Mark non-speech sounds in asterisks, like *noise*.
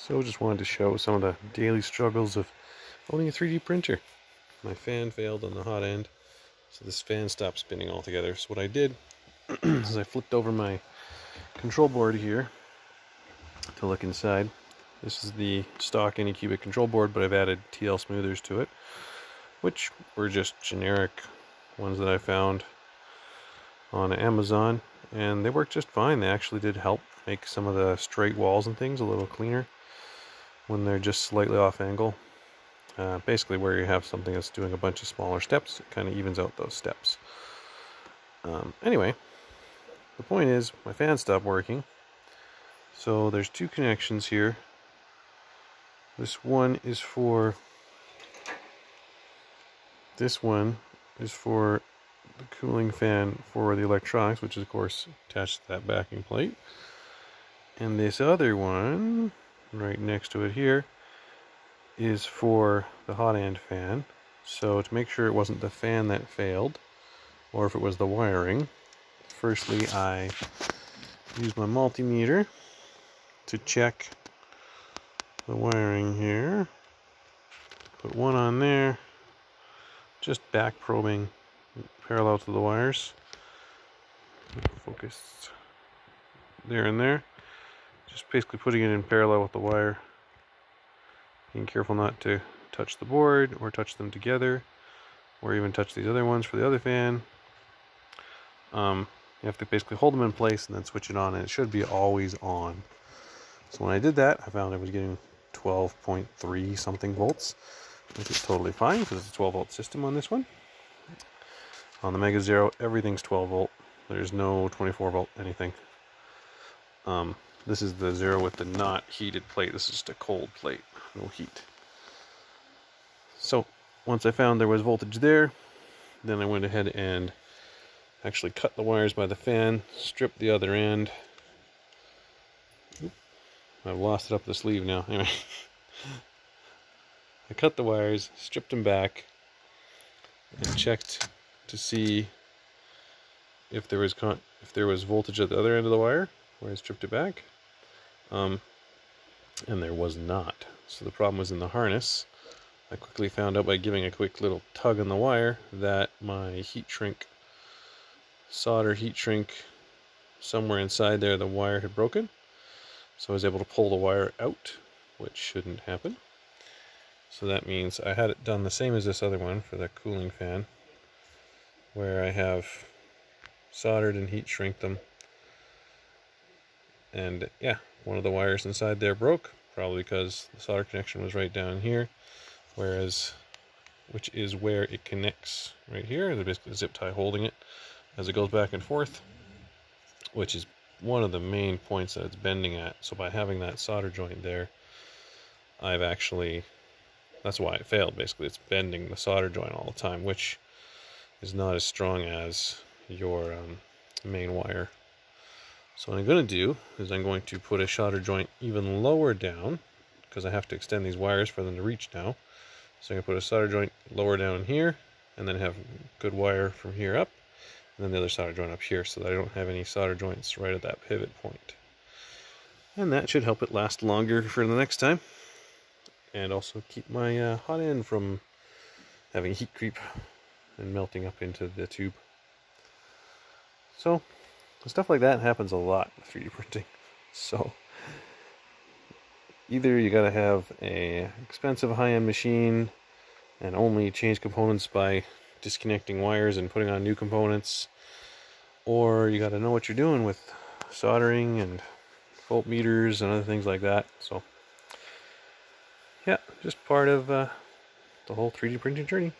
So just wanted to show some of the daily struggles of owning a 3D printer. My fan failed on the hot end, so this fan stopped spinning altogether. So what I did *clears throat* is I flipped over my control board here to look inside. This is the stock Anycubic control board, but I've added TL smoothers to it, which were just generic ones that I found on Amazon, and they worked just fine. They actually did help make some of the straight walls and things a little cleaner when they're just slightly off angle. Uh, basically where you have something that's doing a bunch of smaller steps, it kind of evens out those steps. Um, anyway, the point is my fan stopped working. So there's two connections here. This one is for, this one is for the cooling fan for the electronics, which is of course attached to that backing plate. And this other one right next to it here is for the hot end fan. So to make sure it wasn't the fan that failed, or if it was the wiring, firstly I use my multimeter to check the wiring here. Put one on there, just back probing parallel to the wires. Focus there and there. Just basically putting it in parallel with the wire. Being careful not to touch the board or touch them together or even touch these other ones for the other fan. Um, you have to basically hold them in place and then switch it on and it should be always on. So when I did that, I found I was getting 12.3 something volts, which is totally fine because it's a 12 volt system on this one. On the Mega Zero, everything's 12 volt. There's no 24 volt anything. Um, this is the Zero with the not heated plate. This is just a cold plate, no heat. So once I found there was voltage there, then I went ahead and actually cut the wires by the fan, stripped the other end. I've lost it up the sleeve now. *laughs* Anyway, I cut the wires, stripped them back, and checked to see if there was if there was voltage at the other end of the wire where I stripped it back. Um, and there was not. So the problem was in the harness. I quickly found out by giving a quick little tug on the wire that my heat shrink, solder heat shrink, somewhere inside there the wire had broken. So I was able to pull the wire out, which shouldn't happen. So that means I had it done the same as this other one for the cooling fan, where I have soldered and heat shrink them. And yeah, one of the wires inside there broke, probably because the solder connection was right down here, whereas, which is where it connects right here. There's basically a zip tie holding it as it goes back and forth, which is one of the main points that it's bending at. So by having that solder joint there, I've actually, that's why it failed basically. It's bending the solder joint all the time, which is not as strong as your um, main wire. So what I'm going to do is I'm going to put a solder joint even lower down because I have to extend these wires for them to reach now. So I'm going to put a solder joint lower down here and then have good wire from here up and then the other solder joint up here so that I don't have any solder joints right at that pivot point. And that should help it last longer for the next time and also keep my uh, hot end from having heat creep and melting up into the tube. So stuff like that happens a lot with 3D printing. *laughs* So either you got to have a expensive high-end machine and only change components by disconnecting wires and putting on new components or you got to know what you're doing with soldering and voltmeters and other things like that so yeah just part of uh, the whole 3d printing journey